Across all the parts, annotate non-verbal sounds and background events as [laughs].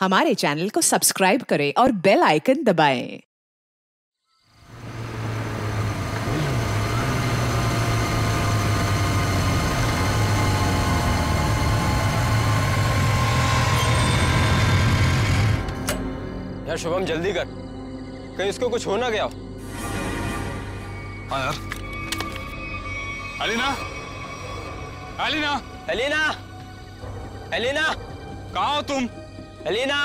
हमारे चैनल को सब्सक्राइब करें और बेल आइकन दबाएँ। यार शुभम जल्दी कर। कहीं इसको कुछ हो ना गया। हाँ यार। अलीना? अलीना? एलिना एलिना कहाँ हो तुम? एलिना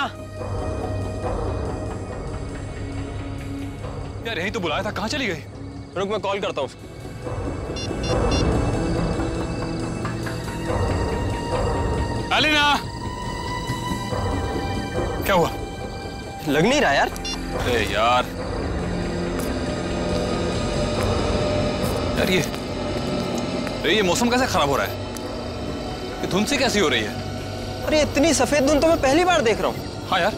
यार यही तो बुलाया था। कहाँ चली गई? रुक मैं कॉल करता हूँ अलीना क्या हुआ? लग नहीं रहा यार। अरे यार। यार ये अरे ये मौसम कैसे खराब हो रहा है? ये धुंध सी कैसी हो रही है? अरे इतनी सफ़ेद धुन तो मैं पहली बार देख रहा हूँ। हाँ यार।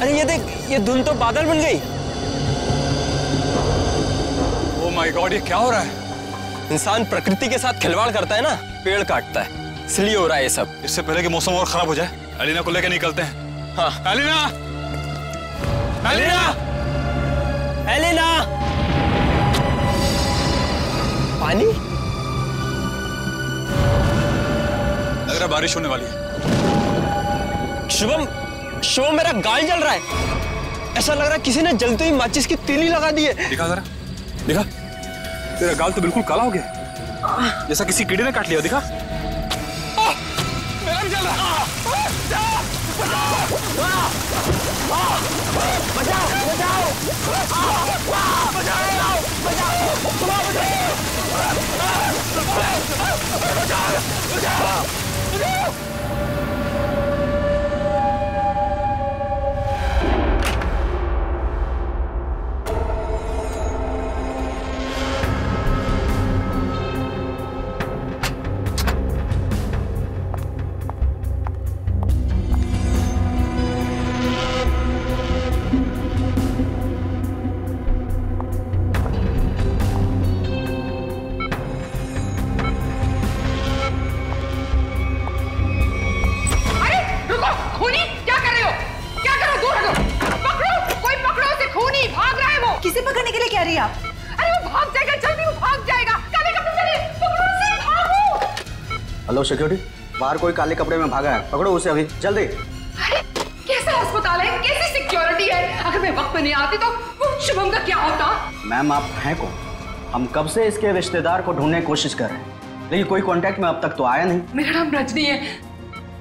अरे ये देख ये धुन तो बादल बन गई। ओ माय गॉड ये क्या हो रहा है? इंसान प्रकृति के साथ खिलवाड़ करता है ना पेड़ काटता है। इसलिए हो रहा है ये सब। इससे पहले कि मौसम और खराब हो जाए अलीना को लेकर निकलते हैं। हाँ। अलीना! अलीना! एलिना पानी? रहा है बारिश होने वाली है। शुभम शुभम मेरा गाल जल रहा है। ऐसा लग रहा है किसी ने जलते ही माचिस की तीली लगा दी है। दिखा जरा। दिखा। तेरा गाल तो बिल्कुल काला हो गया। जैसा किसी कीड़े ने काट लिया दिखा। मेरा भी जल रहा अरे हेलो सिक्योरिटी बाहर कोई काले कपड़े में भागा है। पकड़ो उसे अभी। जल्दी। अरे कैसा अस्पताल है? कैसी सिक्योरिटी है? अगर मैं वक्त पे नहीं आती तो शुभम का क्या होता? मैम आप हैं कौन? हम कब से इसके रिश्तेदार को ढूँढने की कोशिश कर रहे हैं? लेकिन कोई कांटेक्ट में अब तक तो आया नहीं। मेरा नाम रजनी है।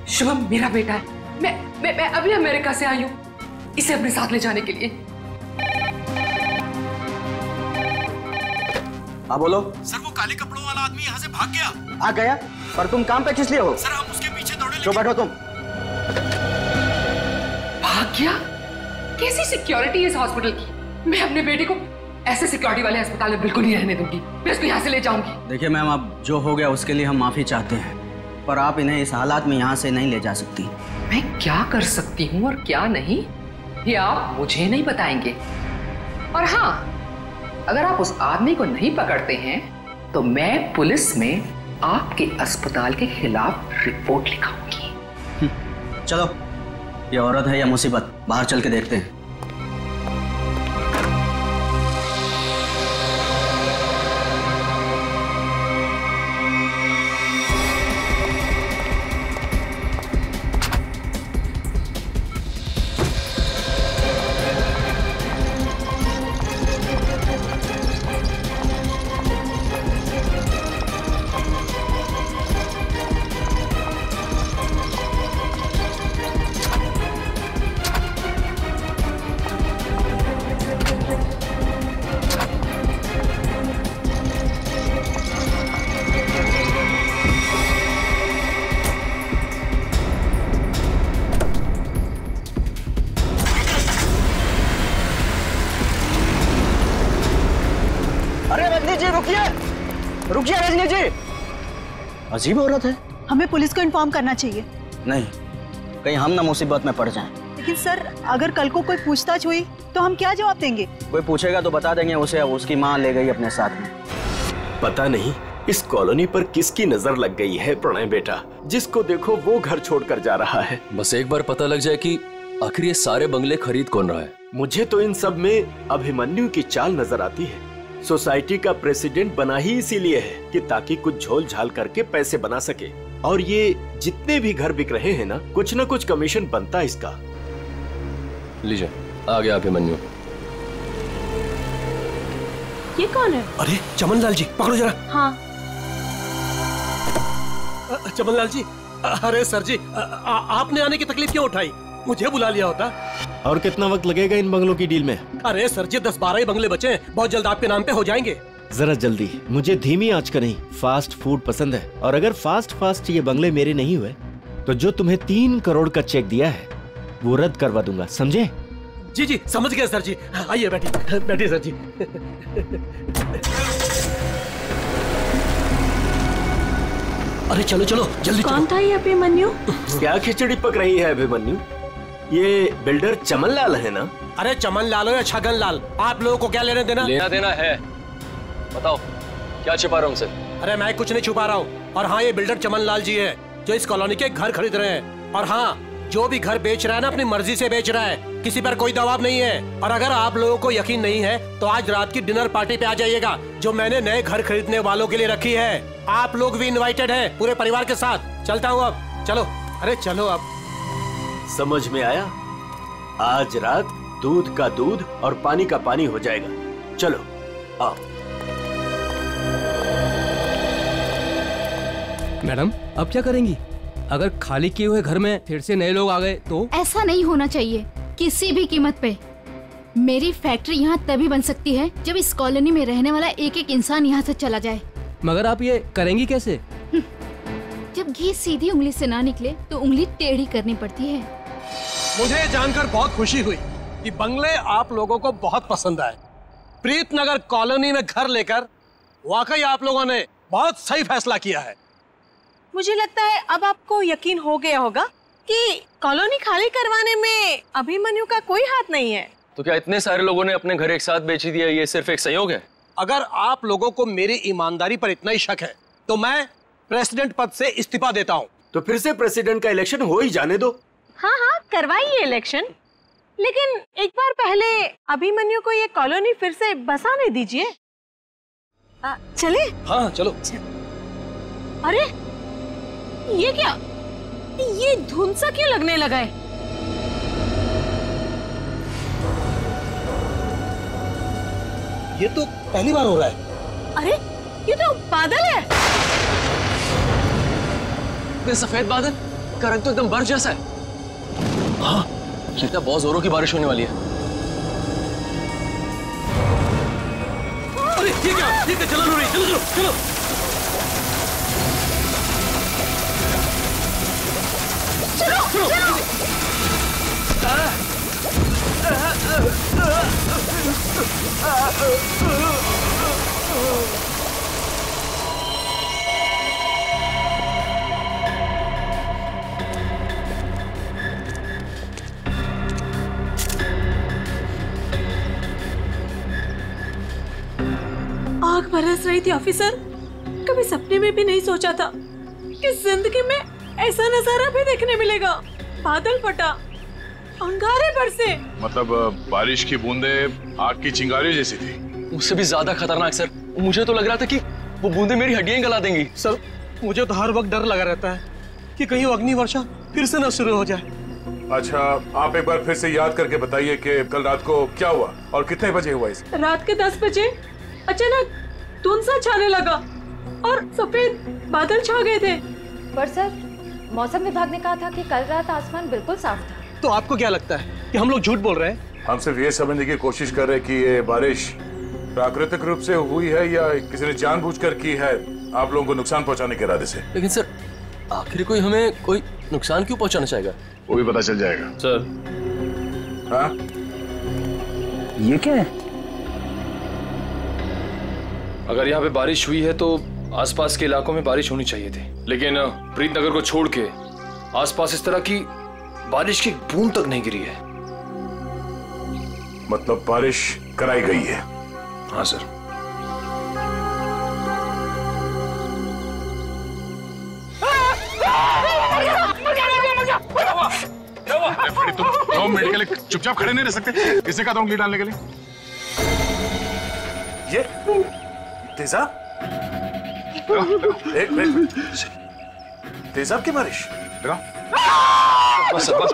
शुभम मेरा बेटा है। मैं मैं मैं अभी अमेरिका से आई हूँ। इसे अपने साथ ले जाने के लिए। हाँ बोलो। सर वो काले कपड़ों वाला आदमी यहाँ से भाग गया। आ गया? पर तुम काम पे किस लिए हो? सर हम उसके पीछे दौड़े जो बैठो तुम। भाग गया? कैसी सिक्योरिटी है इस हॉस्पिटल की? मैं अपने बेटे को ऐसे सिक्योरिटी वाले अस्पताल में बिल्कुल नहीं रहने दूँगी। मैं उसको यहाँ से ले जाऊँगी। देखिए मैम अब जो हो गया उसके लिए हम माफ़ी चाहते हैं पर आप इन्हें इस हालात में यहाँ से नहीं ले जा सकती। मैं क्या कर सकती हूँ और क्या नहीं ये आप मुझे नहीं बताएँगे। और हाँ अगर आप उस आदमी को नहीं पकड़ते हैं तो मैं पुलिस में आपके अस्पताल के खिलाफ रिपोर्ट लिखाऊँगी। चलो, ये औरत है या मुसीबत, बाहर चल के देखते हैं। अजीब औरत है। हमें पुलिस को इन्फॉर्म करना चाहिए। नहीं कहीं हम ना मुसीबत में पड़ जाएँ। लेकिन सर अगर कल को कोई पूछताछ हुई तो हम क्या जवाब देंगे? कोई पूछेगा तो बता देंगे उसे उसकी माँ ले गई अपने साथ में। पता नहीं इस कॉलोनी पर किसकी नज़र लग गई है प्रणय बेटा? जिसको देखो वो घर छोड़कर जा रहा है। बस एक बार पता लग जाए कि आखिर ये सारे बंगले खरीद कौन रहा है। मुझे तो इन सब में अभिमन्यु की चाल नज़र आती है। सोसाइटी का प्रेसिडेंट बना ही इसीलिए है कि ताकि कुछ झोल झाल करके पैसे बना सके। और ये जितने भी घर बिक रहे हैं ना कुछ ना कुछ कमीशन बनता है इसका। लीजिए आ गया अभिमन्यु ये कौन है? अरे चमन लाल जी पकड़ो जरा। हाँ। चमन लाल जी अरे सर जी आ, आ, आपने आने की तकलीफ़ क्यों उठाई? मुझे बुला लिया होता। और कितना वक्त लगेगा इन बंगलों की डील में? अरे सर जी दस बारह ही बंगले बचे हैं। बहुत जल्द आपके नाम पे हो जाएँगे। जरा जल्दी। मुझे धीमी आँच का नहीं फास्ट फ़ूड पसंद है। और अगर फास्ट फास्ट ये बंगले मेरे नहीं हुए तो जो तुम्हें तीन करोड़ का चेक दिया है वो रद्द करवा दूँगा समझे? जी जी समझ गया सर जी। आइए बैठिए बैठिए सर जी। अरे चलो चलो जल्दी कौन था ये अभिमन्यु? क्या खिचड़ी पक रही है अभिमन्यु? ये बिल्डर चमन लाल है ना? अरे चमन लाल हो या छगन लाल आप लोगों को क्या लेने देना? लेना देना है। बताओ क्या छुपा रहा हूँ उनसे? अरे मैं कुछ नहीं छुपा रहा हूँ। और हाँ ये बिल्डर चमन लाल जी है जो इस कॉलोनी के घर खरीद रहे हैं। और हाँ जो भी घर बेच रहा है ना अपनी मर्ज़ी से बेच रहा है। किसी पर कोई दबाव नहीं है। और अगर आप लोगों को यकीन नहीं है तो आज रात की डिनर पार्टी पे आ जाइएगा जो मैंने नए घर खरीदने वालों के लिए रखी है। आप लोग भी इनवाइटेड हैं पूरे परिवार के साथ। चलता हूँ अब। चलो। अरे चलो अब। समझ में आया? आज रात दूध का दूध और पानी का पानी हो जाएगा। चलो आओ। मैडम अब क्या करेंगी? अगर खाली किए हुए घर में फिर से नए लोग आ गए तो? ऐसा नहीं होना चाहिए किसी भी कीमत पे। मेरी फैक्ट्री यहाँ तभी बन सकती है जब इस कॉलोनी में रहने वाला एक एक इंसान यहाँ से चला जाए। मगर आप ये करेंगी कैसे? जब घी सीधी उंगली से ना निकले तो उंगली टेढ़ी करनी पड़ती है। मुझे जानकर बहुत खुशी हुई कि बंगले आप लोगों को बहुत पसंद आए। प्रीत नगर कॉलोनी में घर लेकर वाकई आप लोगों ने बहुत सही फैसला किया है। मुझे लगता है अब आपको यकीन हो गया होगा कि कॉलोनी खाली करवाने में अभिमन्यु का कोई हाथ नहीं है। तो क्या इतने सारे लोगों ने अपने घर एक साथ बेची दिया? ये सिर्फ़ एक सहयोग है। अगर आप लोगों को मेरी ईमानदारी पर इतना ही शक है तो मैं प्रेसिडेंट पद से इस्तीफा देता हूँ। तो फिर से प्रेसिडेंट का इलेक्शन हो ही जाने दो। हाँ हाँ करवाइए इलेक्शन लेकिन एक बार पहले अभिमन्यु को ये कॉलोनी फिर से बसाने दीजिए। चले? हाँ चलो। अरे ये क्या? ये धुंध सा क्यों लगने लगा है? ये तो पहली बार हो रहा है। अरे ये तो बादल है। सफ़ेद बादल का रंग तो एकदम बर्फ़ जैसा है। हाँ? लगता है बहुत जोरों की बारिश होने वाली है। अरे ये क्या ये क्या हो रही है? चलो चलो चलो। चलो चलो। आग बरस रही थी ऑफिसर कभी सपने में भी नहीं सोचा था कि ज़िंदगी में ऐसा नज़ारा भी देखने मिलेगा। बादल फटा अंगारे बरसे। मतलब बारिश की बूंदे आग की चिंगारी जैसी थी। उससे भी ज़्यादा खतरनाक सर। मुझे तो लग रहा था कि वो बूंदे मेरी हड्डियाँ गला देंगी। सर मुझे तो हर वक्त डर लगा रहता है कि कहीं अग्नि वर्षा फिर से न शुरू हो जाए। अच्छा आप एक बार फिर से याद करके बताइए कि कल रात को क्या हुआ और कितने बजे हुआ इस रात के दस बजे अचानक धुंध सा छाने लगा और सफ़ेद बादल छा गए थे। पर सर मौसम विभाग ने कहा था कि कल रात आसमान बिल्कुल साफ़ था। तो आपको क्या लगता है कि हम लोग झूठ बोल रहे हैं? हम सिर्फ़ ये समझने की कोशिश कर रहे हैं कि ये बारिश प्राकृतिक रूप से हुई है या किसी ने जानबूझकर की है आप लोगों को नुकसान पहुँचाने के इरादे से? लेकिन सर आखिर कोई हमें कोई नुकसान क्यों पहुंचाना चाहेगा? वो भी पता चल जाएगा। सर। हाँ? ये क्या है? अगर यहाँ पे बारिश हुई है तो आसपास के इलाकों में बारिश होनी चाहिए थी। लेकिन प्रीतनगर को छोड़ के आसपास इस तरह की बारिश की बूंद तक नहीं गिरी है। मतलब बारिश कराई गई है? हाँ सर। तुम मेडिकल चुपचाप खड़े नहीं रह सकते। किसे का तो डालने के लिए। ये तेजाब एक मिनट तेजाब की बारिश। बस बस।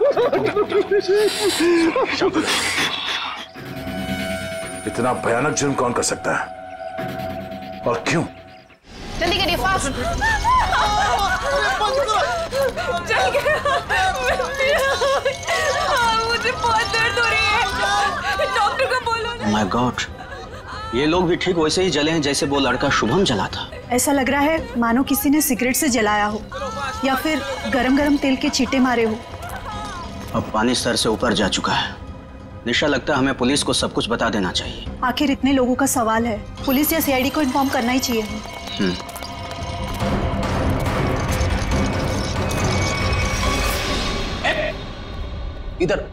इतना भयानक जुर्म कौन कर सकता है? और क्यों? जल्दी करिए फास्ट। चल गया। हाँ, मुझे बहुत दर्द हो रही है। डॉक्टर को बोलो माय गॉड ये लोग भी ठीक वैसे ही जले हैं जैसे वो लड़का शुभम जला था। ऐसा लग रहा है मानो किसी ने सिगरेट से जलाया हो या फिर गरम गरम तेल के छींटे मारे हो। अब पानी सर से ऊपर जा चुका है। निशा लगता है हमें पुलिस को सब कुछ बता देना चाहिए। आखिर इतने लोगों का सवाल है। पुलिस या सीआईडी को इन्फॉर्म करना ही चाहिए। हम्म। इधर।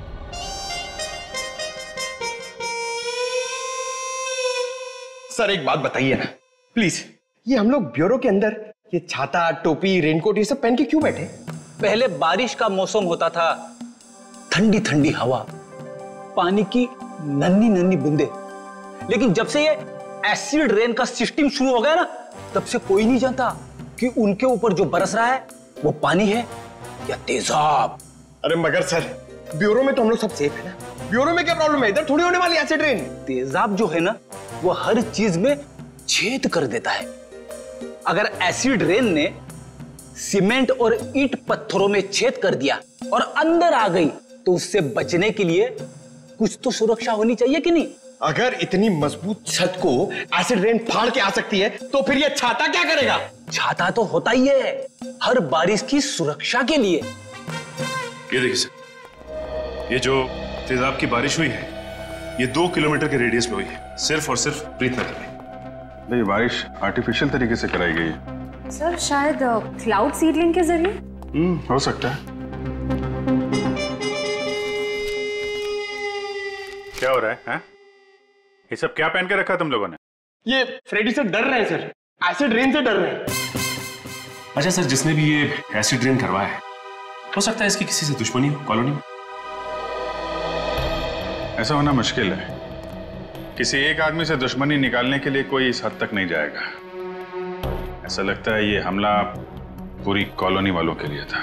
सर एक बात बताइए ना। प्लीज़ ये हम लोग ब्यूरो के अंदर ये छाता टोपी रेनकोट ये सब पहन के क्यों बैठे? पहले बारिश का मौसम होता था ठंडी ठंडी हवा पानी की नन्ही नन्ही बूंदे। लेकिन जब से ये एसिड रेन का सिस्टम शुरू हो गया ना तब से कोई नहीं जानता कि उनके ऊपर जो बरस रहा है वो पानी है या तेजाब। अरे मगर सर ब्यूरो में तो हम लोग सब सेफ़ है ना। ब्यूरो में क्या प्रॉब्लम है? इधर थोड़ी होने वाली एसिड रेन तेजाब जो है ना वो हर चीज़ में छेद कर देता है। अगर एसिड रेन ने सीमेंट और ईट पत्थरों में छेद कर दिया और अंदर आ गई तो उससे बचने के लिए कुछ तो सुरक्षा होनी चाहिए कि नहीं? अगर इतनी मज़बूत छत को एसिड रेन फाड़ के आ सकती है तो फिर ये छाता क्या करेगा? छाता तो होता ही है हर बारिश की सुरक्षा के लिए। ये देखिए सर ये जो तेजाब की बारिश हुई है। ये दो किलोमीटर के रेडियस में हुई है। सिर्फ़ और सिर्फ़ प्रीतनगर में। ये बारिश आर्टिफिशियल तरीके से कराई गई है। सर शायद क्लाउड सीडलिंग के ज़रिए? हम्म हो सकता है। क्या हो रहा है, हैं? ये सब क्या पहन के रखा तुम लोगों ने? ये फ्रेडी से डर रहे हैं सर। एसिड रेन से डर रहे हैं। अच्छा सर जिसने भी ये एसिड ड्रेन करवाया है हो सकता है इसकी किसी से दुश्मनी हो कॉलोनी में ऐसा होना मुश्किल है। किसी एक आदमी से दुश्मनी निकालने के लिए कोई इस हद तक नहीं जाएगा। ऐसा लगता है ये हमला पूरी कॉलोनी वालों के लिए था।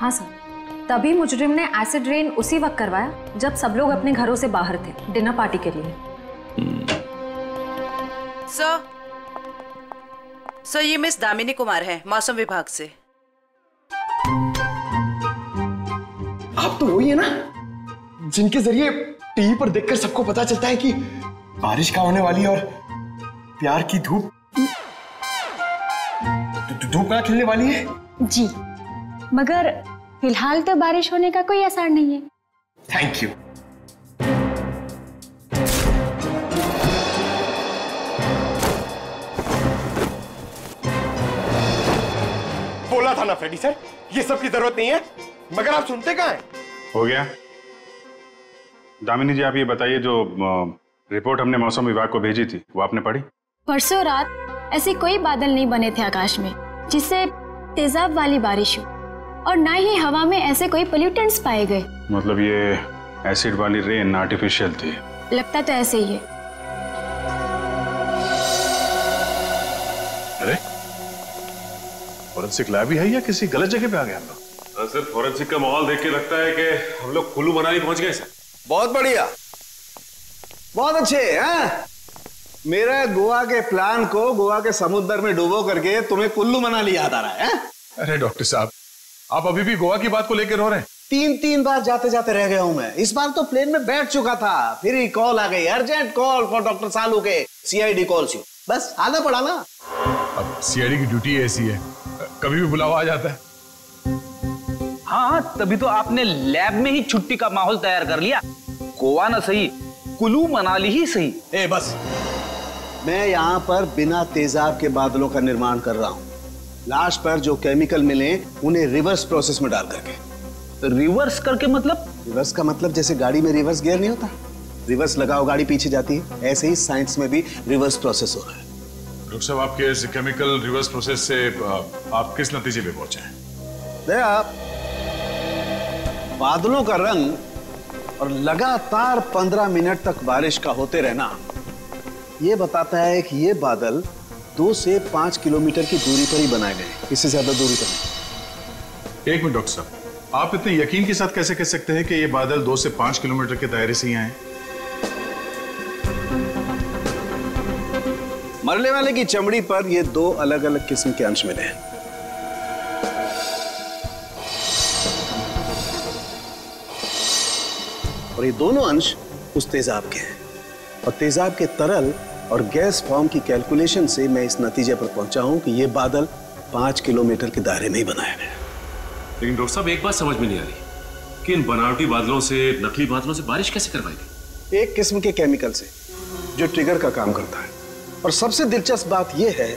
हाँ सर तभी मुजरिम ने एसिड रेन उसी वक्त करवाया जब सब लोग अपने घरों से बाहर थे डिनर पार्टी के लिए। सर सर ये मिस दामिनी कुमार है मौसम विभाग से। आप तो वही है ना जिनके ज़रिए टीवी पर देखकर सबको पता चलता है कि बारिश का होने वाली है और प्यार की धूप धूप कहाँ खिलने वाली है? जी मगर फ़िलहाल तो बारिश होने का कोई असर नहीं है। थैंक यू बोला था ना फ्रेडी सर ये सब की ज़रूरत नहीं है। मगर आप सुनते कहा हैं? हो गया। दामिनी जी आप ये बताइए जो रिपोर्ट हमने मौसम विभाग को भेजी थी वो आपने पढ़ी? परसों रात ऐसे कोई बादल नहीं बने थे आकाश में जिससे तेजाब वाली बारिश हो और ना ही हवा में ऐसे कोई पोल्यूटेंट्स पाए गए। मतलब ये एसिड वाली रेन आर्टिफिशियल थी। लगता तो ऐसे ही है। अरे फॉरेंसिक लैब ही है या किसी गलत जगह पे आ गए हम लोग? सर फॉरेंसिक का माहौल देख के लगता है कि हम लोग कुल्लू मनाली पहुँच गए सर। बहुत बढ़िया। बहुत अच्छे हैं? मेरा गोवा के प्लान को गोवा के समुद्र में डुबो करके तुम्हें कुल्लू मनाली याद आ रहा है हैं? अरे डॉक्टर साहब आप अभी भी गोवा की बात को लेकर रो रहे हैं? तीन तीन बार जाते जाते रह गया हूँ मैं। इस बार तो प्लेन में बैठ चुका था फिर ही कॉल आ गई। Urgent call for doctor Salu के। सीआईडी कॉल्स यू बस आना पड़ा ना। अब सीआईडी की ड्यूटी ऐसी है। कभी भी बुलावा आ जाता है। हाँ तभी तो आपने लैब में ही छुट्टी का माहौल तैयार कर लिया। गोवा ना सही कुल्लू मनाली ही सही। ए बस। मैं यहाँ पर बिना तेजाब के बादलों का निर्माण कर रहा हूँ। लास्ट पर जो केमिकल मिले उन्हें रिवर्स प्रोसेस में डाल करके। रिवर्स करके मतलब? रिवर्स का मतलब जैसे गाड़ी में रिवर्स गियर नहीं होता। रिवर्स लगाओ गाड़ी पीछे जाती है। ऐसे ही साइंस में भी रिवर्स प्रोसेस हो रहा है। डॉक्टर साहब आपके इस केमिकल रिवर्स प्रोसेस से आप किस नतीजे पे पहुँचे हैं? देखा बादलों का रंग और लगातार पंद्रह मिनट तक बारिश का होते रहना ये बताता है कि ये बादल दो से पाँच किलोमीटर की दूरी पर ही बनाए गए इससे ज़्यादा दूरी पर नहीं। एक मिनट डॉक्टर साहब आप इतने यकीन के साथ कैसे कह सकते हैं कि ये बादल दो से पाँच किलोमीटर के दायरे से ही आए मरने वाले की चमड़ी पर ये दो अलग अलग किस्म के अंश मिले हैं। और ये दोनों अंश उस तेजाब के हैं। और तेजाब के तरल और गैस फॉर्म की कैलकुलेशन से मैं इस नतीजे पर पहुँचा हूँ कि ये बादल पाँच किलोमीटर के दायरे में ही बनाया गया लेकिन डॉक्टर साहब एक बात समझ में नहीं आ रही। कि इन बनावटी बादलों से नकली बादलों से बारिश कैसे करवाई गई? एक किस्म के केमिकल से जो ट्रिगर का काम करता है। और सबसे दिलचस्प बात यह है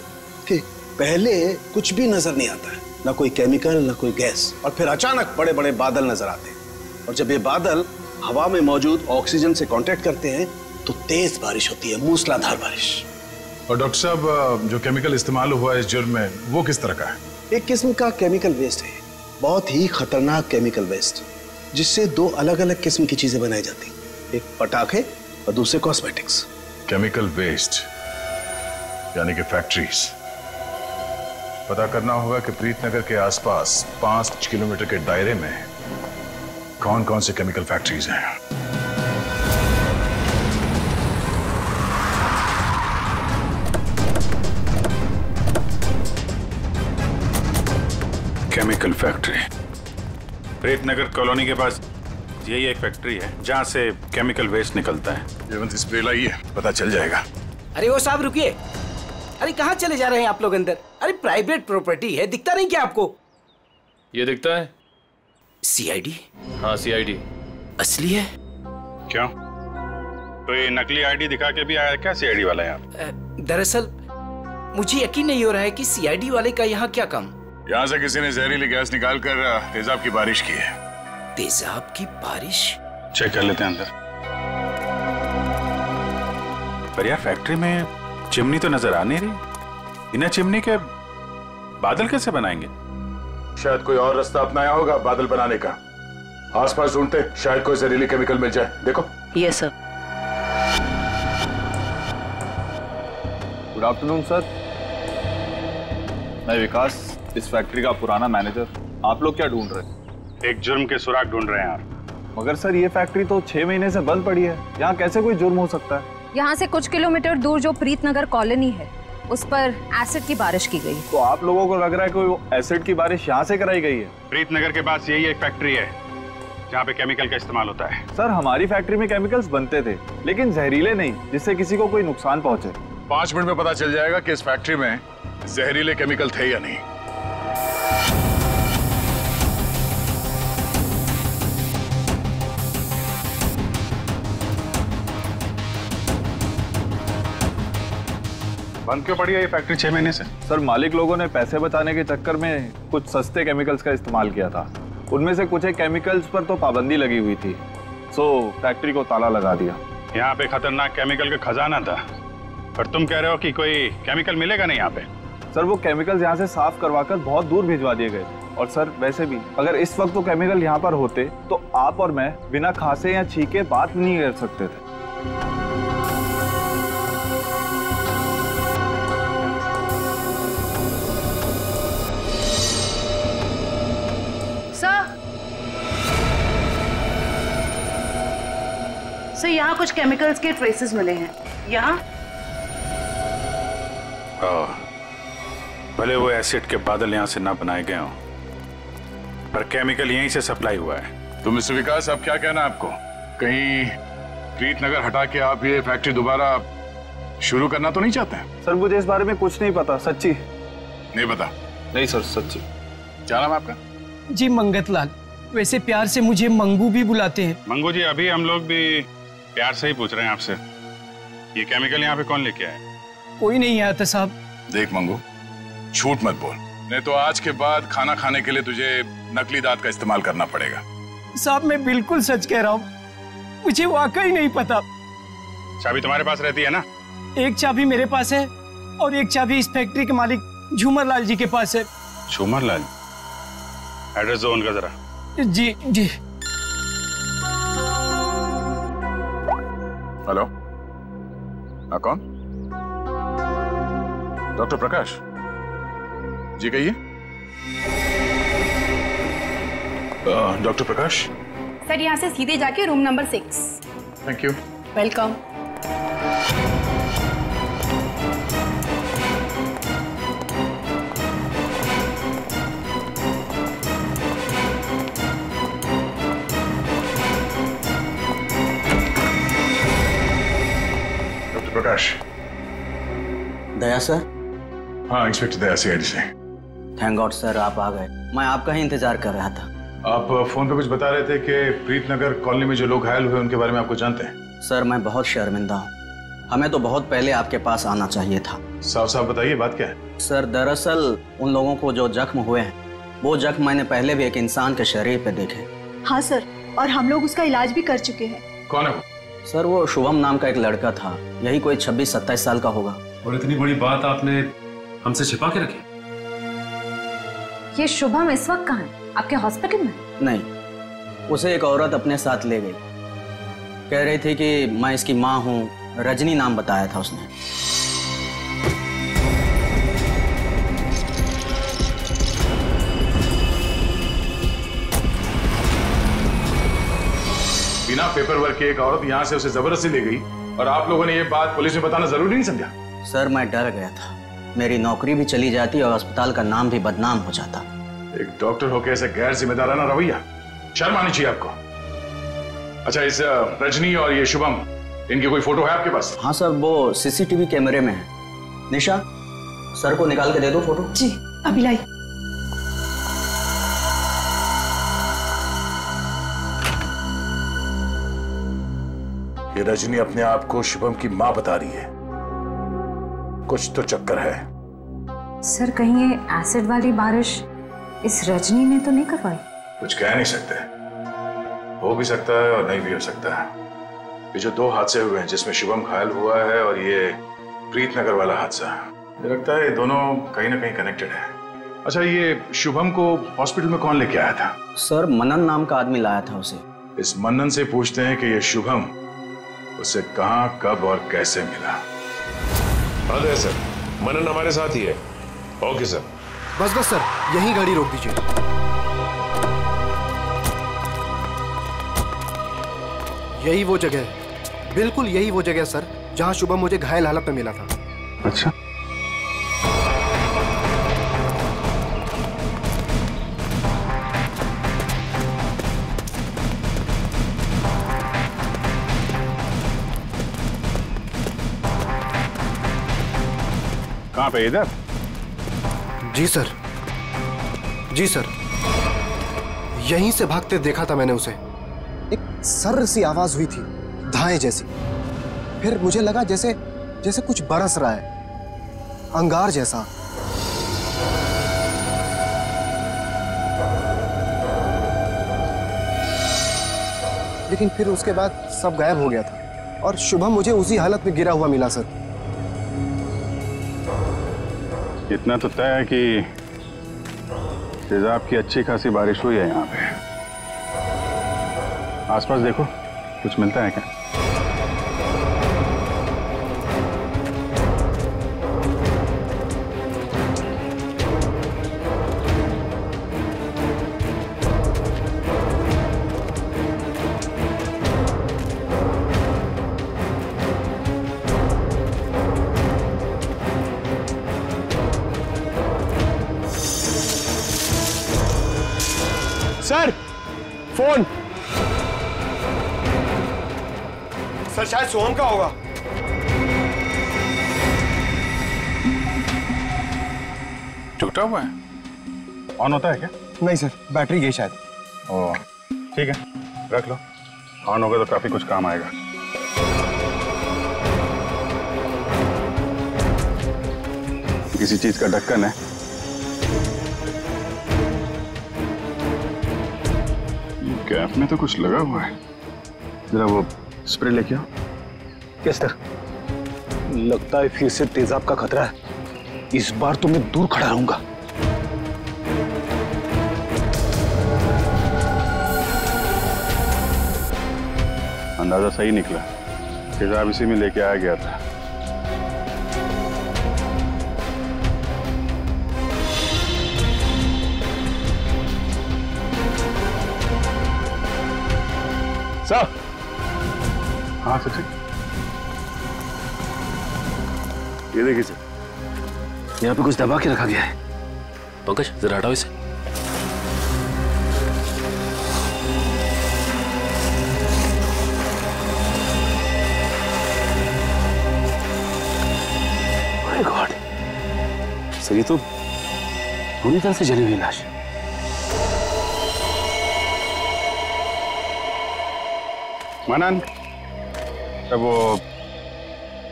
कि पहले कुछ भी नज़र नहीं आता है। ना कोई केमिकल ना कोई गैस। और फिर अचानक बड़े बड़े बादल नज़र आते हैं। और जब ये बादल हवा में मौजूद ऑक्सीजन से कांटेक्ट करते हैं तो तेज बारिश होती है मूसलाधार बारिश। और डॉक्टर साहब जो केमिकल इस्तेमाल हुआ है इस जुर्म में वो किस तरह का है? एक किस्म का केमिकल वेस्ट है। बहुत ही खतरनाक केमिकल वेस्ट जिससे दो अलग अलग किस्म की चीज़ें बनाई जाती एक पटाखे और दूसरे कॉस्मेटिक्स केमिकल वेस्ट यानी कि फैक्ट्रीज पता करना होगा कि प्रीतनगर के आसपास पाँच किलोमीटर के दायरे में कौन कौन से केमिकल फैक्ट्रीज हैं? केमिकल फैक्ट्री प्रीतनगर कॉलोनी के पास यही एक फैक्ट्री है जहाँ से केमिकल वेस्ट निकलता है। जयवंत स्प्रे लाइए पता चल जाएगा। अरे वो साहब रुकिए। अरे कहाँ चले जा रहे हैं आप लोग अंदर? अरे प्राइवेट प्रॉपर्टी है दिखता नहीं क्या आपको? ये दिखता है? सीआईडी हाँ सीआईडी असली है? क्यों? तो ये नकली आईडी दिखा के भी आया क्या सीआईडी वाला यहाँ? दरअसल मुझे यकीन नहीं हो रहा है कि सीआईडी वाले का यहाँ क्या काम। यहाँ से किसी ने जहरीली गैस निकाल कर तेजाब की बारिश की है। तेजाब की बारिश? चेक कर लेते हैं अंदर। पर यार फैक्ट्री में चिमनी तो नज़र आ नहीं रही। इन्हें चिमनी के बादल कैसे बनाएँगे? शायद कोई और रास्ता अपनाया होगा बादल बनाने का। आसपास ढूंढते शायद कोई जहरीली केमिकल मिल जाए। देखो। Yes sir good afternoon sir मैं विकास इस फैक्ट्री का पुराना मैनेजर आप लोग क्या ढूंढ रहे हैं? एक जुर्म के सुराग ढूंढ रहे हैं आप। मगर सर ये फैक्ट्री तो छह महीने से बंद पड़ी है। यहाँ कैसे कोई जुर्म हो सकता है? यहाँ से कुछ किलोमीटर दूर जो प्रीतनगर कॉलोनी है उस पर एसिड की बारिश की गई। तो आप लोगों को लग रहा है कोई एसिड की बारिश यहाँ से कराई गई है? प्रीतनगर के पास यही एक फैक्ट्री है जहाँ पे केमिकल का इस्तेमाल होता है। सर हमारी फैक्ट्री में केमिकल्स बनते थे लेकिन जहरीले नहीं जिससे किसी को कोई नुकसान पहुँचे। पाँच मिनट में पता चल जाएगा की इस फैक्ट्री में जहरीले केमिकल थे या नहीं। बंद क्यों पड़ी है ये फैक्ट्री छह महीने से? सर मालिक लोगों ने पैसे बचाने के चक्कर में कुछ सस्ते केमिकल्स का इस्तेमाल किया था। उनमें से कुछ एक केमिकल्स पर तो पाबंदी लगी हुई थी। सो फैक्ट्री को ताला लगा दिया। यहाँ पे खतरनाक केमिकल का खजाना था। पर तुम कह रहे हो कि कोई केमिकल मिलेगा नहीं यहाँ पे? सर वो केमिकल्स यहाँ से साफ़ करवा कर बहुत दूर भिजवा दिए गए। थे और सर वैसे भी अगर इस वक्त वो केमिकल यहाँ पर होते तो आप और मैं बिना खांसे या छीके बात नहीं कर सकते थे। सर यहाँ कुछ केमिकल्स के ट्रेसेस मिले हैं। यहाँ? ओह, भले वो एसिड के बादल यहाँ से ना बनाए गए हों पर केमिकल यहीं से सप्लाई हुआ है। तो मिस्टर विकास अब क्या कहना है आपको? कहीं प्रीतनगर हटा के आप ये फैक्ट्री दोबारा शुरू करना तो नहीं चाहते सर मुझे इस बारे में कुछ नहीं पता सच्ची। नहीं पता? नहीं सर सच्ची। क्या नाम आपका? जी मंगत लाल वैसे प्यार से मुझे मंगू भी बुलाते हैं। मंगू जी अभी हम लोग भी प्यार से ही पूछ रहे हैं आपसे। ये केमिकल यहाँ पे कौन लेके आया? कोई नहीं आया था साहब। देख मंगू झूठ मत बोल। नहीं तो आज के बाद खाना खाने के लिए तुझे नकली दांत का इस्तेमाल करना पड़ेगा। साहब मैं बिल्कुल सच कह रहा हूँ। मुझे वाकई नहीं पता। चाबी तुम्हारे पास रहती है ना? एक चाबी मेरे पास है और एक चाबी इस फैक्ट्री के मालिक झूमर लाल जी के पास है। झूमर लाल एड्रेस दो उनका जरा। जी जी। हेलो हाँ कौन डॉक्टर प्रकाश जी कहिए डॉक्टर प्रकाश सर यहाँ से सीधे जाके room number six thank you welcome Daya sir? हाँ इंस्पेक्टर दया सीआईडी से थैंक गॉड सर आप आ गए। मैं आपका ही इंतज़ार कर रहा था। आप फ़ोन पे कुछ बता रहे थे कि प्रीतनगर कॉलोनी में जो लोग घायल हुए उनके बारे में आपको जानते हैं? सर मैं बहुत शर्मिंदा हूँ। हमें तो बहुत पहले आपके पास आना चाहिए था। साफ़ साफ़ बताइए बात क्या है? सर दरअसल उन लोगों को जो जख्म हुए हैं वो जख्म मैंने पहले भी एक इंसान के शरीर पे देखे। हाँ सर और हम लोग उसका इलाज भी कर चुके हैं। कौन है वो? सर वो शुभम नाम का एक लड़का था। यही कोई 26-27 साल का होगा। और इतनी बड़ी बात आपने हमसे छिपा के रखी? ये शुभम इस वक्त कहाँ है? आपके हॉस्पिटल में? नहीं उसे एक औरत अपने साथ ले गई। कह रही थी कि मैं इसकी माँ हूँ रजनी नाम बताया था उसने। बिना पेपर वर्क के एक औरत यहाँ से उसे ज़बरदस्ती ले गई और आप लोगों ने ये बात पुलिस में बताना ज़रूरी नहीं समझा। सर मैं डर गया था। मेरी नौकरी भी चली जाती और अस्पताल का नाम भी बदनाम हो जाता। एक डॉक्टर होकर ऐसे गैर जिम्मेदाराना रवैया शर्म आनी चाहिए आपको। अच्छा इस रजनी और ये शुभम इनकी कोई फ़ोटो है आपके पास? हाँ सर वो सीसीटीवी कैमरे में है। निशा सर को निकाल के दे दो फ़ोटो। जी अभी लाई। ये रजनी अपने आप को शुभम की माँ बता रही है। कुछ तो चक्कर है। सर कहीं ये एसिड वाली बारिश इस रजनी ने तो नहीं करवाई? कुछ कह नहीं सकते। हो भी सकता है और नहीं भी हो सकता है। ये जो दो हादसे हुए हैं जिसमें शुभम घायल हुआ है और ये प्रीत नगर वाला हादसा। मुझे लगता है ये दोनों कहीं ना कहीं कनेक्टेड है। अच्छा ये शुभम को हॉस्पिटल में कौन लेके आया था? सर मनन नाम का आदमी लाया था उसे। इस मनन से पूछते हैं कि ये शुभम उसे कहाँ कब और कैसे मिला। हाँ दया सर मनन हमारे साथ ही है। ओके सर बस बस सर यही गाड़ी रोक दीजिए। यही वो जगह है। बिल्कुल यही वो जगह है सर जहाँ शुभम मुझे घायल हालत में मिला था। अच्छा। पे इधर। जी सर। जी सर। यहीं से भागते देखा था मैंने उसे। एक सर्र सी आवाज़ हुई थी, धाए जैसी। फिर मुझे लगा जैसे जैसे कुछ बरस रहा है। अंगार जैसा। लेकिन फिर उसके बाद सब गायब हो गया था। और शुभम मुझे उसी हालत में गिरा हुआ मिला, सर। इतना तो तय है कि तेजाब की अच्छी खासी बारिश हुई है यहाँ पे। आसपास देखो, कुछ मिलता है क्या? शायद सोहम का होगा। टूटा हुआ है? ऑन होता है क्या? नहीं सर बैटरी गई शायद। ओ ठीक है रख लो। ऑन होगा तो काफ़ी कुछ काम आएगा। किसी चीज़ का ढक्कन है। कैप में तो कुछ लगा हुआ है। जरा वो स्प्रे लेके आओ। यस सर लगता है फिर से तेजाब का खतरा है। इस बार तो मैं दूर खड़ा रहूँगा। अंदाज़ा सही निकला। तेजाब इसी में लेके आया गया था। सर। हाँ सर ये देखिए सर। यहाँ पे कुछ दबा के रखा गया है। पंकज जरा हटाओ इसे। माय गॉड सर ये तो पूरी तरह से जली हुई लाश। है। मनन अब वो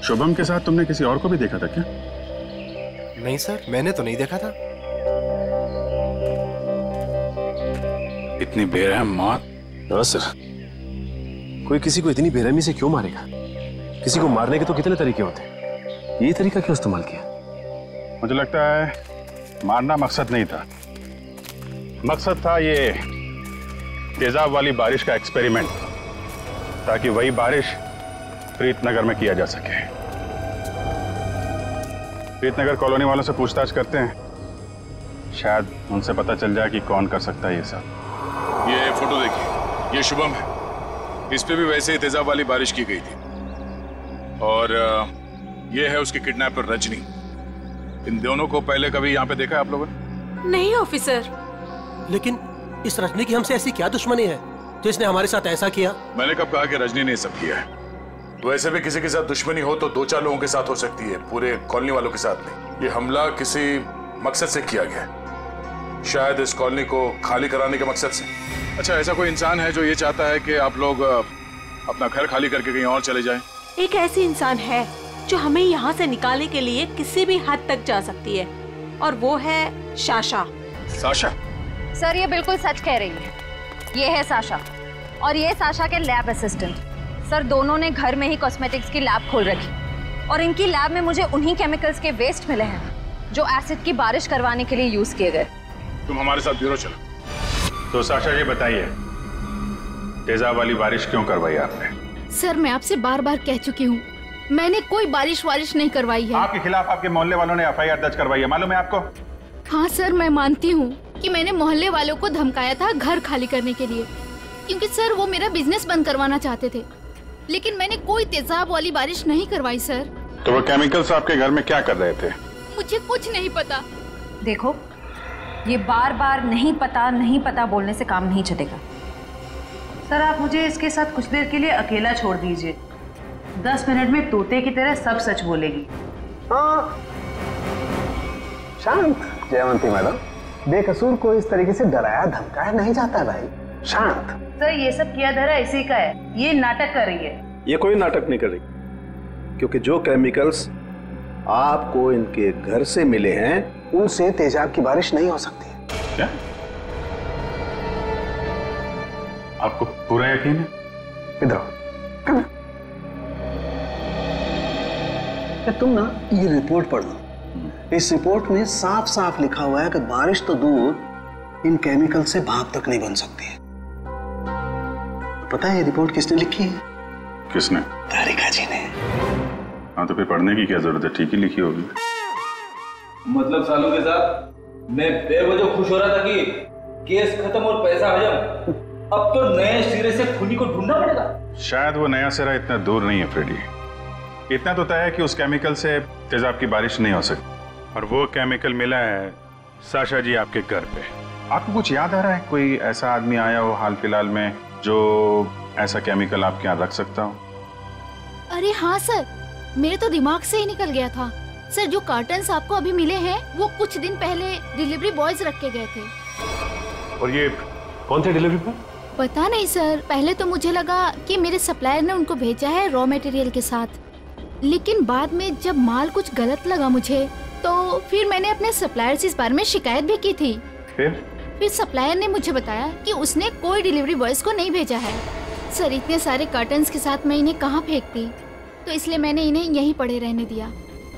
शुभम के साथ तुमने किसी और को भी देखा था क्या? नहीं सर मैंने तो नहीं देखा था। इतनी बेरहम मौत। हाँ सर कोई किसी को इतनी बेरहमी से क्यों मारेगा? किसी को मारने के तो कितने तरीके होते हैं? ये तरीका क्यों इस्तेमाल किया? मुझे लगता है मारना मकसद नहीं था। मकसद था ये तेजाब वाली बारिश का एक्सपेरिमेंट ताकि वही बारिश प्रीतनगर में किया जा सके। प्रीतनगर कॉलोनी वालों से पूछताछ करते हैं। शायद उनसे पता चल जाए कि कौन कर सकता है ये सब। ये फ़ोटो देखिए। ये शुभम है। इस पे भी वैसे ही तेजाब वाली बारिश की गई थी। और ये है उसकी किडनैपर रजनी। इन दोनों को पहले कभी यहाँ पे देखा है आप लोगों ने? नहीं ऑफिसर। लेकिन इस रजनी की हमसे ऐसी क्या दुश्मनी है जिसने हमारे साथ ऐसा किया? मैंने कब कहा कि रजनी ने ये सब किया है? वैसे भी किसी के साथ दुश्मनी हो तो दो चार लोगों के साथ हो सकती है पूरे कॉलोनी वालों के साथ नहीं। ये हमला किसी मकसद से किया गया है। शायद इस कॉलोनी को खाली कराने के मकसद से। अच्छा ऐसा कोई इंसान है जो ये चाहता है कि आप लोग अपना घर खाली करके कहीं और चले जाएँ? एक ऐसी इंसान है जो हमें यहाँ से निकालने के लिए किसी भी हद तक जा सकती है और वो है शाशा साशा? सर ये बिल्कुल सच कह रही है। ये है साशा और ये साशा के लैब असिस्टेंट। सर दोनों ने घर में ही कॉस्मेटिक्स की लैब खोल रखी। और इनकी लैब में मुझे उन्हीं केमिकल्स के वेस्ट मिले हैं जो एसिड की बारिश करवाने के लिए यूज़ किए गए। तुम हमारे साथ ब्यूरो चलो। तो साशा ये बताइए तेजाब वाली बारिश क्यों करवाई आपने? सर मैं आपसे बार बार कह चुकी हूँ मैंने कोई बारिश वारिश नहीं करवाई है। आपके खिलाफ आपके मोहल्ले वालों ने एफआईआर दर्ज करवाई है मालूम है आपको? हाँ सर मैं मानती हूँ कि मैंने मोहल्ले वालों को धमकाया था घर खाली करने के लिए क्योंकि सर वो मेरा बिज़नेस बंद करवाना चाहते थे। लेकिन मैंने कोई तेजाब वाली बारिश नहीं करवाई सर। तो वो केमिकल्स आपके घर में क्या कर रहे थे? मुझे कुछ नहीं पता। देखो ये बार बार नहीं पता नहीं पता बोलने से काम नहीं चलेगा सर आप मुझे इसके साथ कुछ देर के लिए अकेला छोड़ दीजिए। दस मिनट में तोते की तरह सब सच बोलेगी। शांत। जयवंती मैडम बेकसूर को इस तरीके से डराया धमकाया नहीं जाता भाई। शांत। सर ये सब किया धरा इसी का है। ये नाटक कर रही है। ये कोई नाटक नहीं कर रही क्योंकि जो केमिकल्स आपको इनके घर से मिले हैं उनसे तेजाब की बारिश नहीं हो सकती। क्या? आपको पूरा यकीन है? इधर तुम ना ये रिपोर्ट पढ़ लो। इस रिपोर्ट में साफ़ साफ़ लिखा हुआ है कि बारिश तो दूर इन केमिकल से भाप तक नहीं बन सकती है। पता है रिपोर्ट किसने लिखी है? किसने? तारिका जी ने। हाँ तो फिर पढ़ने की क्या ज़रूरत है? ठीक ही लिखी होगी। मतलब सालों के साथ मैं बेवजह खुश हो रहा था कि केस खत्म और पैसा हजम। अब तो नए सिरे से खूनी को ढूंढना पड़ेगा। शायद वो नया सिरा इतना दूर नहीं है फ्रेडी। इतना तो तय है कि उस केमिकल से तेजाब की बारिश नहीं हो सकती। और वो केमिकल मिला है साशा जी आपके घर पे। आपको कुछ याद आ रहा है? कोई ऐसा आदमी आया हो हाल फ़िलहाल में? जो ऐसा केमिकल आपके यहाँ रख सकता हो? अरे हाँ सर मेरे तो दिमाग से ही निकल गया था। सर जो कार्टन्स आपको अभी मिले हैं वो कुछ दिन पहले डिलीवरी बॉयज़ रख के गए थे। और ये कौन थे डिलीवरी बॉय पता नहीं सर पहले तो मुझे लगा कि मेरे सप्लायर ने उनको भेजा है रॉ मटेरियल के साथ। लेकिन बाद में जब माल कुछ गलत लगा मुझे तो फिर मैंने अपने सप्लायर से इस बारे में शिकायत भी की थी। फिर? फिर सप्लायर ने मुझे बताया कि उसने कोई डिलीवरी बॉयज़ को नहीं भेजा है। सर इतने सारे कार्टन्स के साथ मैं इन्हें कहाँ फेंकती? तो इसलिए मैंने इन्हें यहीं पड़े रहने दिया।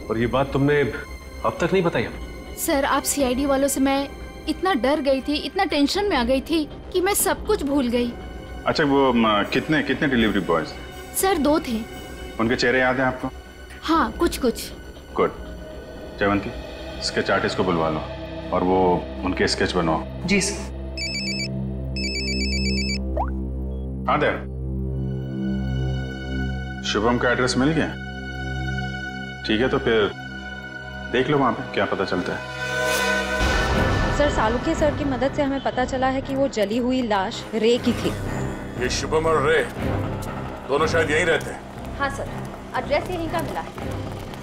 और ये बात तुमने अब तक नहीं बताई? हमें सर आप सीआईडी वालों से मैं इतना डर गई थी इतना टेंशन में आ गई थी कि मैं सब कुछ भूल गई। अच्छा वो कितने कितने डिलीवरी बॉयज़ सर दो थे। उनके चेहरे याद हैं आपको? हाँ कुछ कुछ गुड जयवंती स्केच आर्टिस्ट को बुलवा लो। और वो उनके स्केच बनवाओ जी सर। हाँ देव। शुभम का एड्रेस मिल गया? ठीक है तो फिर देख लो वहाँ पे क्या पता चलता है। सर सालुके सर की मदद से हमें पता चला है कि वो जली हुई लाश रे की थी। ये शुभम और रे दोनों शायद यहीं रहते हैं। हाँ सर। एड्रेस यहीं का मिला है।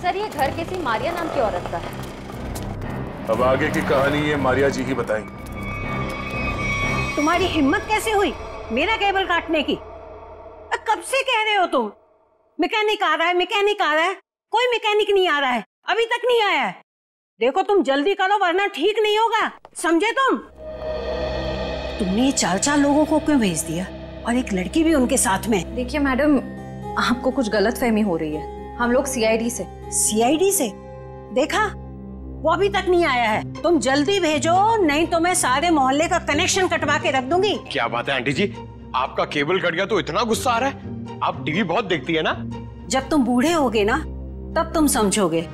सर ये घर किसी मारिया नाम की औरत का है। अब आगे की कहानी ये मारिया जी ही बताएँगे। तुम्हारी हिम्मत कैसे हुई? मेरा केबल काटने की। कब से कह रहे हो तुम? मैकेनिक आ रहा है मैकेनिक आ रहा है। कोई मैकेनिक नहीं आ रहा है। अभी तक नहीं आया है। देखो तुम जल्दी करो वरना ठीक नहीं होगा। समझे तुम? तुमने चार चार लोगों को क्यों भेज दिया? और एक लड़की भी उनके साथ में। देखिए मैडम आपको कुछ गलत फहमी हो रही है। हम लोग सीआईडी से। सीआईडी से? देखा? वो अभी तक नहीं आया है। तुम जल्दी भेजो नहीं तो मैं सारे मोहल्ले का कनेक्शन कटवा के रख दूँगी। क्या बात है आंटी जी? आपका केबल कट गया तो इतना गुस्सा आ रहा है। आप टीवी बहुत देखती है ना? जब तुम बूढ़े होगे ना तब तुम समझोगे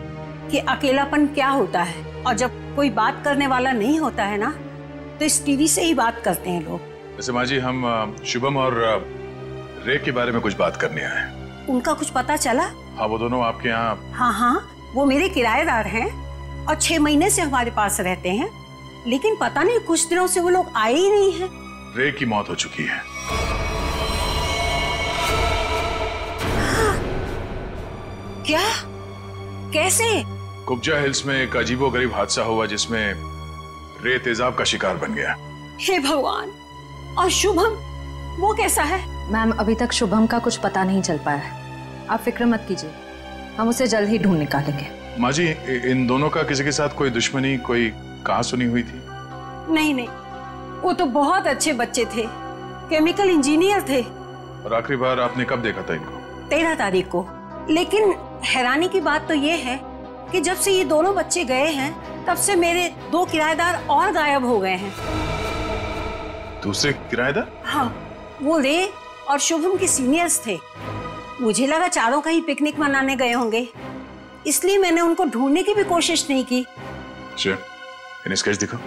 कि अकेलापन क्या होता है। और जब कोई बात करने वाला नहीं होता है ना तो इस टीवी से ही बात करते हैं लोग। वैसे माँ जी हम शुभम और रे के बारे में कुछ बात करने आए उनका कुछ पता चला? हाँ वो दोनों आपके यहाँ हाँ हाँ वो मेरे किराएदार हैं। और छह महीने से हमारे पास रहते हैं लेकिन पता नहीं कुछ दिनों से वो लोग आए ही नहीं हैं। रे की मौत हो चुकी है। क्या? कैसे? कुब्जा हिल्स में एक अजीबो गरीब हादसा हुआ जिसमें रे तेजाब का शिकार बन गया। हे भगवान और शुभम वो कैसा है? मैम अभी तक शुभम का कुछ पता नहीं चल पाया है। आप फ़िक्र मत कीजिए हम उसे जल्द ही ढूंढ निकालेंगे। माँ जी इन दोनों का किसी के साथ कोई दुश्मनी कोई कहा सुनी हुई थी? नहीं नहीं। वो तो बहुत अच्छे बच्चे थे। केमिकल इंजीनियर थे। और आखिरी बार आपने कब देखा था इनको? तेरह तारीख को। लेकिन हैरानी की बात तो ये है कि जब से ये दोनों बच्चे गए हैं तब से मेरे दो किराएदार और गायब हो गए हैं। दूसरे किराएदार? हाँ वो रे और शुभम के सीनियर्स थे। मुझे लगा चारों कहीं पिकनिक मनाने गए होंगे। इसलिए मैंने उनको ढूँढने की भी कोशिश नहीं की। अच्छा इन्हें स्केच दिखो?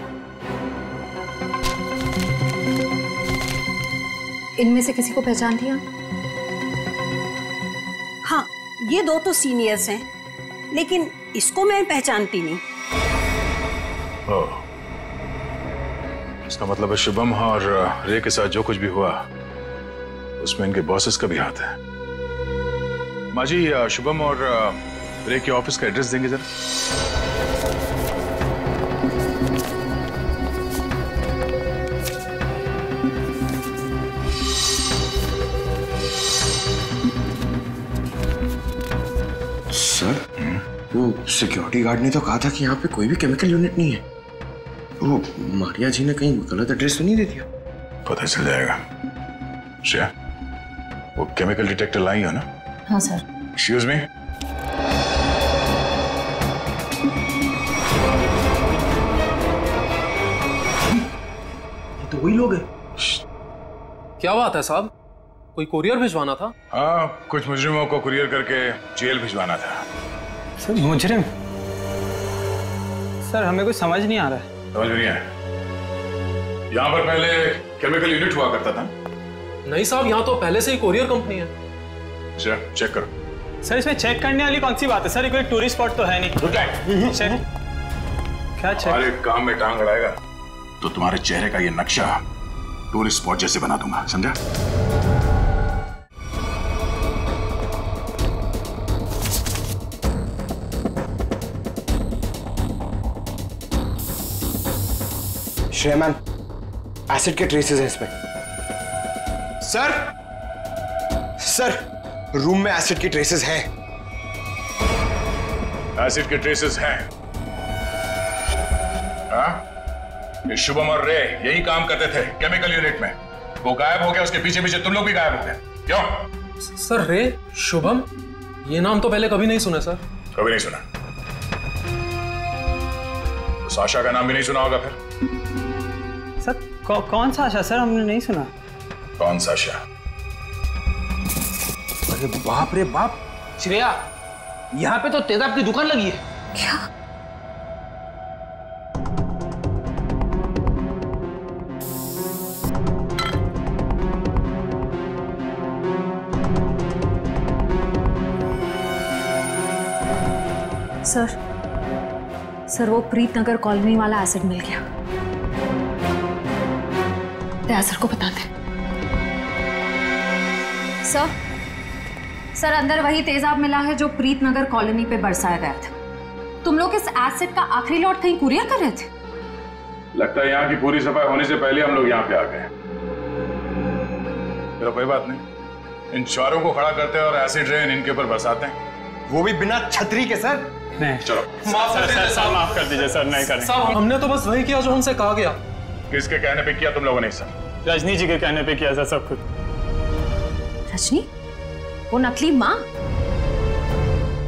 इनमें से किसी को पहचान लिया हाँ ये दो तो सीनियर्स हैं लेकिन इसको मैं पहचानती नहीं। ओह। इसका मतलब है शुभम और रे के साथ जो कुछ भी हुआ उसमें इनके बॉसेस का भी हाथ है। माँ जी शुभम और रे के ऑफ़िस का एड्रेस देंगे जरा। सर वो सिक्योरिटी गार्ड ने तो कहा था कि यहाँ पे कोई भी केमिकल यूनिट नहीं है। वो मारिया जी ने कहीं गलत एड्रेस तो नहीं दे दिया? पता चल जाएगा। श्रेया वो केमिकल डिटेक्टर लाई हो ना? हाँ सर। एक्सक्यूज मी वही लोग हैं। क्या बात है साहब? कोई कुरियर भिजवाना था? हाँ कुछ मुजरिमों को कुरियर करके जेल भिजवाना था। सर मुजरिम? सर हमें कुछ समझ नहीं आ रहा है। समझ नहीं आया। यहाँ पर पहले केमिकल यूनिट हुआ करता था। नहीं साहब यहाँ तो पहले से ही कोरियर कंपनी है। अच्छा चेक करो। सर इसमें चेक करने वाली कौन सी बात है? सर कोई टूरिस्ट स्पॉट तो है नहीं। चेक क्या चेक काम में टांग अड़ाएगा। तो तुम्हारे चेहरे का ये नक्शा टूरिस्ट स्पॉट जैसे बना दूँगा समझा? श्रेया मैम एसिड के ट्रेसेस हैं इसमें सर? सर रूम में एसिड के ट्रेसेस हैं। एसिड के ट्रेसेस हैं। हाँ? ये शुभम और रे यही काम करते थे केमिकल यूनिट में। वो गायब हो गया उसके पीछे पीछे तुम लोग भी गायब हो गए। क्यों? सर रे शुभम ये नाम तो पहले कभी नहीं सुना सर। कभी नहीं सुना। तो साशा का नाम भी नहीं सुना होगा फिर। सर कौ, कौन सा आशा सर हमने नहीं सुना। कौन साशा? अरे बाप रे बाप। श्रेया यहाँ पे तो तेजाब की दुकान लगी है। क्या? सर। सर वो प्रीत नगर कॉलोनी वाला एसिड मिल गया। दया सर को बताते सर सर अंदर वही तेजाब मिला है जो प्रीत नगर कॉलोनी पे बरसाया गया था। तुम लोग इस एसिड का आखिरी लॉट कहीं कुरियर कर रहे थे? लगता है यहाँ की पूरी सफ़ाई होने से पहले हम लोग यहाँ पे आ गए चलो कोई बात नहीं। इन चारों को खड़ा करते हैं और एसिड रेन इनके ऊपर बरसाते हैं। वो भी बिना छतरी के सर। नहीं। चलो। माफ़ कर दीजिए सर माफ़ कर दीजिए सर नहीं करेंगे। साहब हमने तो बस वही किया जो हमसे कहा गया। किसके कहने पे किया तुम लोगों ने सर। रजनी जी के कहने पे किया सर सब कुछ। रजनी? वो नकली माँ?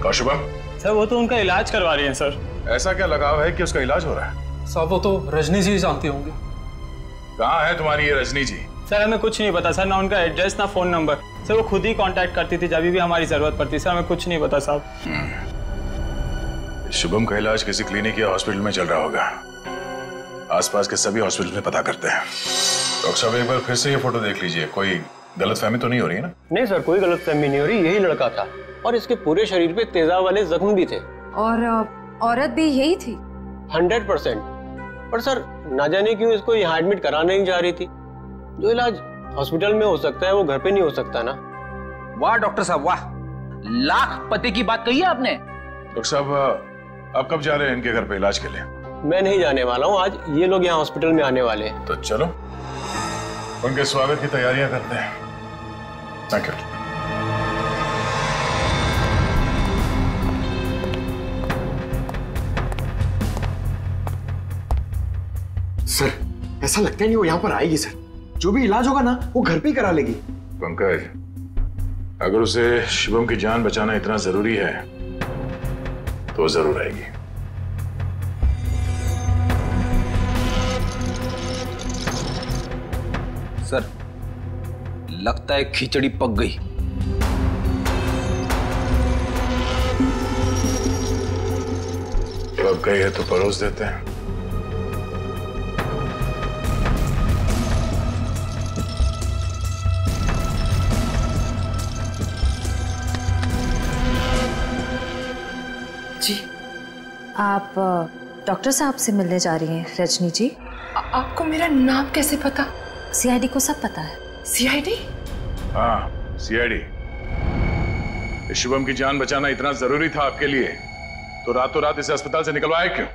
कौशुभम? सर वो तो उनका इलाज करवा रही है सर। ऐसा क्या लगाव है कि उसका इलाज हो रहा है? साहब वो तो रजनी जी जानते होंगे। कहाँ है तुम्हारी ये रजनी जी? सर हमें कुछ नहीं पता। सर ना उनका एड्रेस ना फ़ोन नंबर। सर वो खुद ही कांटेक्ट करती थी जब भी हमारी ज़रूरत पड़ती। सर हमें कुछ नहीं पता साहब। शुभम का इलाज किसी क्लिनिक या हॉस्पिटल में चल रहा होगा। आसपास के सभी हॉस्पिटल में पता करते हैं। डॉक्टर साहब एक बार फिर से ये फ़ोटो देख लीजिए। कोई गलत फहमी तो नहीं हो रही है ना? नहीं सर कोई गलत फहमी नहीं हो रही यही लड़का था। और इसके पूरे शरीर पे तेजाब वाले जख्म भी थे। और औरत भी यही थी? Hundred percent. पर सर ना जाने क्यों इसको यहाँ एडमिट कराने नहीं जा रही थी? जो इलाज हॉस्पिटल में हो सकता है वो घर पे नहीं हो सकता ना। वाह डॉक्टर साहब वाह। लाख पते की बात कही है आपने। डॉक्टर साहब आप कब जा रहे हैं इनके घर पे इलाज के लिए? मैं नहीं जाने वाला हूँ। आज ये लोग यहाँ हॉस्पिटल में आने वाले हैं। तो चलो। उनके स्वागत की तैयारियाँ करते हैं। थैंक यू सर ऐसा लगता है नहीं वो यहाँ पर आएगी सर जो भी इलाज होगा ना वो घर पे ही करा लेगी। पंकज अगर उसे शिवम की जान बचाना इतना ज़रूरी है तो ज़रूर आएगी सर लगता है खिचड़ी पक गई। पक अब गई है तो परोस देते हैं। आप डॉक्टर साहब से मिलने जा रही हैं रजनी जी। आ, आपको मेरा नाम कैसे पता? सीआईडी को सब पता है। सीआईडी? हाँ सीआईडी। शुभम की जान बचाना इतना ज़रूरी था आपके लिए तो रातों रात इसे अस्पताल से निकलवाया क्यों?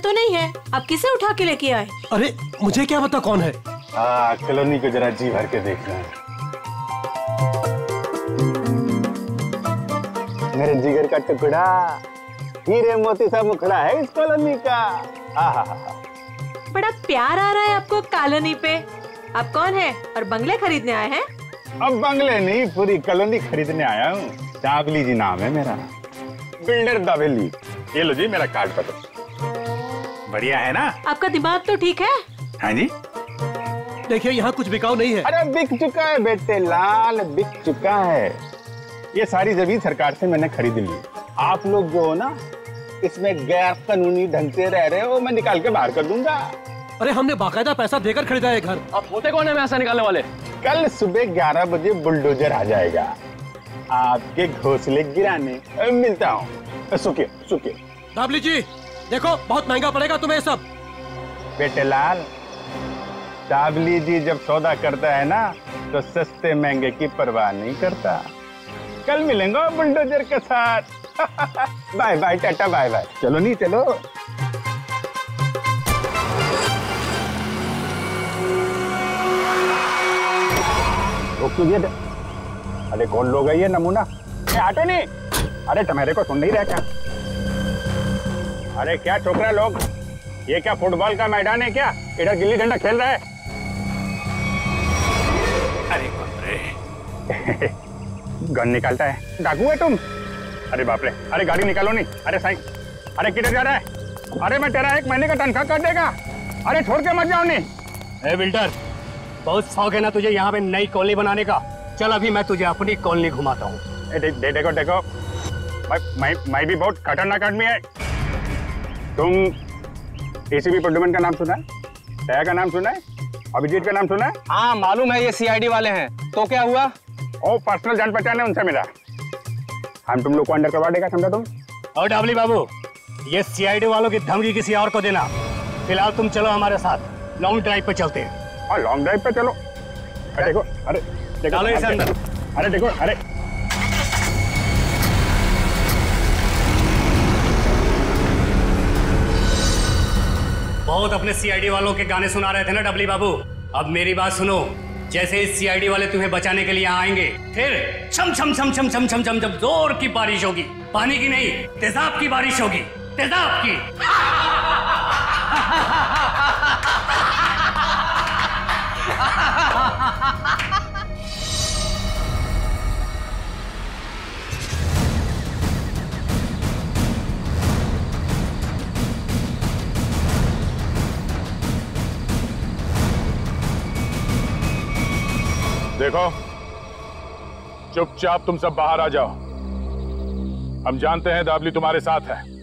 तो नहीं है। आप किसे उठा के लेके आए? अरे मुझे क्या पता कौन है? हाँ कॉलोनी को जरा जी भर के देखना है मेरे जिगर का टुकड़ा हीरे मोती सा मुखड़ा है इस कॉलोनी का। आहा बड़ा प्यार आ रहा है आपको कॉलोनी पे। आप कौन है? और बंगले खरीदने आए हैं? अब बंगले नहीं पूरी कॉलोनी खरीदने आया हूँ। चावली जी नाम है मेरा। बिल्डर दावेली। ये लो जी मेरा कार्ड पत्र बढ़िया है ना? आपका दिमाग तो ठीक है? हाँ जी। देखिए यहाँ कुछ बिकाऊ नहीं है। अरे बिक चुका है बेटे लाल बिक चुका है। ये सारी ज़मीन सरकार से मैंने खरीद ली। आप लोग जो हो ना इसमें गैर कानूनी ढंग से रह रहे हो मैं निकाल के बाहर कर दूँगा। अरे हमने बाकायदा पैसा देकर खरीदा है घर। अब होते कौन है पैसा निकालने वाले? कल सुबह 11 बजे बुलडोजर आ जाएगा। आपके घोंसले गिराने मिलता हूँ। सुखिए सुखिए दाबली जी देखो, बहुत महँगा पड़ेगा तुम्हें सब। बेटे लाल, डाबली जी जब सौदा करता है ना तो सस्ते महँगे की परवाह नहीं करता। कल मिलेंगे बुलडोजर के साथ। [laughs] Bye bye, tata, bye bye. चलो, नहीं चलो। रोक अरे कौन लोग है ये नमूना? आटो नहीं। अरे तुम्हारे को सुन नहीं रहा क्या? अरे क्या छोकरा लोग? ये क्या फुटबॉल का मैदान है क्या? इधर गिल्ली डंडा खेल रहा है। अरे बाप [laughs] गन निकालता है। डाकू है तुम? अरे बाप रे। अरे गाड़ी निकालो नहीं। अरे साईं अरे किधर जा रहा है? अरे मैं तेरा एक महीने का तनख्वाह कर देगा। अरे छोड़ के मत जाओ नहीं। ए बिल्डर बहुत शौक है ना तुझे यहाँ पे नई कॉलोनी बनाने का। चल अभी मैं तुझे अपनी कॉलोनी घुमाता हूँ। दे, दे, देखो देखो। मैं मैं भी बहुत खतरनाक आदमी है। तुम एसीबी प्रद्युमन का नाम सुना है? दया का नाम सुना है? अभिजीत का नाम सुना है? हाँ मालूम है ये सीआईडी वाले हैं। तो क्या हुआ? ओ पर्सनल जान पहचान है उनसे मेरा। हम तुम लोग को अंडर करवा देगा समझा तुम? और डाबली बाबू ये सीआईडी वालों की धमकी किसी और को देना। फ़िलहाल तुम चलो हमारे साथ। लॉन्ग ड्राइव पे चलते हैं। हाँ लॉन्ग ड्राइव पे चलो। अरे देखो अरे देखो अरे देखो अरे बहुत अपने सीआईडी वालों के गाने सुना रहे थे ना, डबली बाबू? अब मेरी बात सुनो। जैसे इस सीआईडी वाले तुम्हें बचाने के लिए आएँगे, फिर छम छम छम छम छम छम छम जब ज़ोर की बारिश होगी। पानी की नहीं, तेजाब की बारिश होगी। तेजाब की। [laughs] देखो चुपचाप तुम सब बाहर आ जाओ। हम जानते हैं दाबली तुम्हारे साथ है।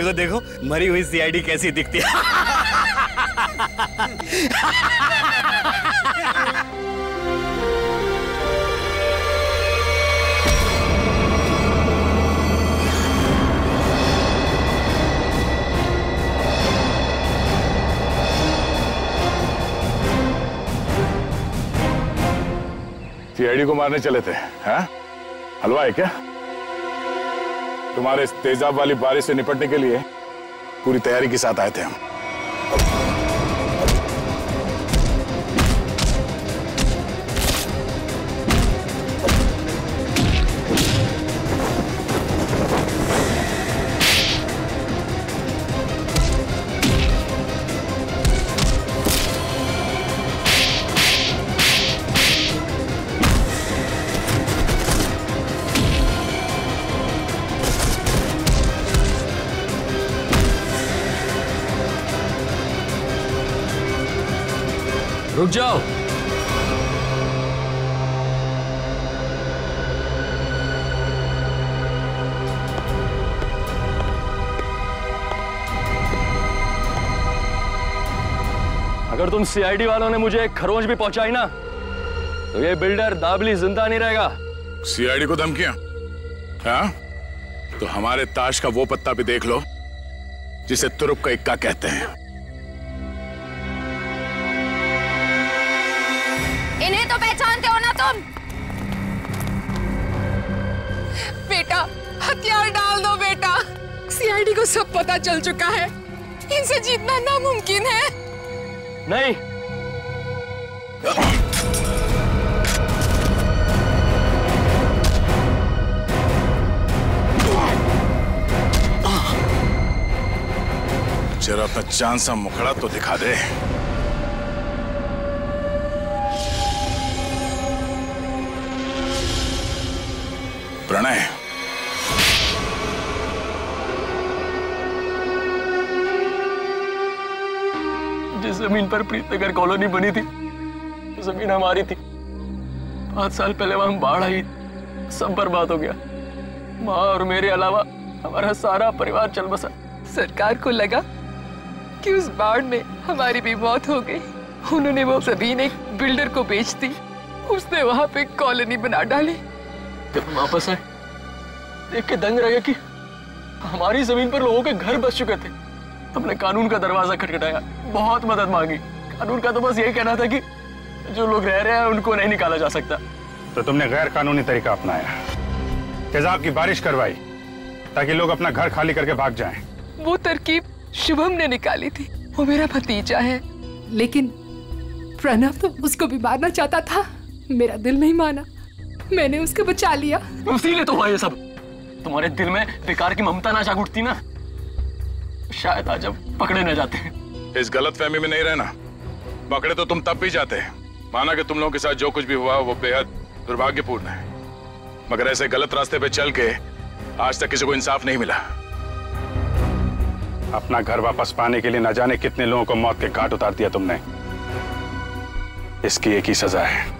देखो देखो, मरी हुई सीआईडी कैसी दिखती है सीआईडी को मारने चले थे, हैं? हलवा है क्या तुम्हारे तेजाब वाली बारिश से निपटने के लिए पूरी तैयारी के साथ आए थे हम। रुक जाओ अगर तुम सीआईडी वालों ने मुझे एक खरोंच भी पहुंचाई ना तो ये बिल्डर दाबली ज़िंदा नहीं रहेगा। सीआईडी को धमकियाँ? हाँ? तो हमारे ताश का वो पत्ता भी देख लो, जिसे तुरुप का इक्का कहते हैं। इन्हें तो पहचानते हो ना तुम? बेटा हथियार डाल दो बेटा। सीआईडी को सब पता चल चुका है। इनसे जीतना नामुमकिन है। नहीं। जरा अपना चाँद सा मुखड़ा तो दिखा दे। प्रणय। जिस ज़मीन पर प्रीतनगर कॉलोनी बनी थी वो ज़मीन हमारी थी। पाँच साल पहले वहाँ बाढ़ आई सब बर्बाद हो गया। माँ और मेरे अलावा हमारा सारा परिवार चल बसा। सरकार को लगा कि उस बाढ़ में हमारी भी मौत हो गई। उन्होंने वो ज़मीन एक बिल्डर को बेच दी। उसने वहाँ पे कॉलोनी बना डाली। जब हम वापस आए देख के दंग रह गए कि हमारी ज़मीन पर लोगों के घर बस चुके थे। हमने कानून का दरवाज़ा खटखटाया बहुत मदद मांगी। कानून का तो बस यही कहना था कि जो लोग रह रहे हैं उनको नहीं निकाला जा सकता। तो तुमने गैर कानूनी तरीका अपनाया। तेजाब की बारिश करवाई ताकि लोग अपना घर खाली करके भाग जाएँ। वो तरकीब शुभम ने निकाली थी। वो मेरा भतीजा है। लेकिन प्रणव तो उसको भी मारना चाहता था। मेरा दिल नहीं माना। मैंने उसको बचा लिया। इसीलिए तो हुआ ये सब। तुम्हारे दिल में बेकार की ममता ना जाग उठती ना? शायद आज अब पकड़े न जाते। इस गलत फहमी में नहीं रहना। पकड़े तो तुम तब भी जाते माना कि तुम लोगों के साथ जो कुछ भी हुआ वो बेहद दुर्भाग्यपूर्ण है। मगर ऐसे गलत रास्ते पे चल के आज तक किसी को इंसाफ नहीं मिला। अपना घर वापस पाने के लिए न जाने कितने लोगों को मौत के घाट उतार दिया तुमने। इसकी एक ही सजा है।